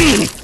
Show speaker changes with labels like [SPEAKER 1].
[SPEAKER 1] Mm-hmm.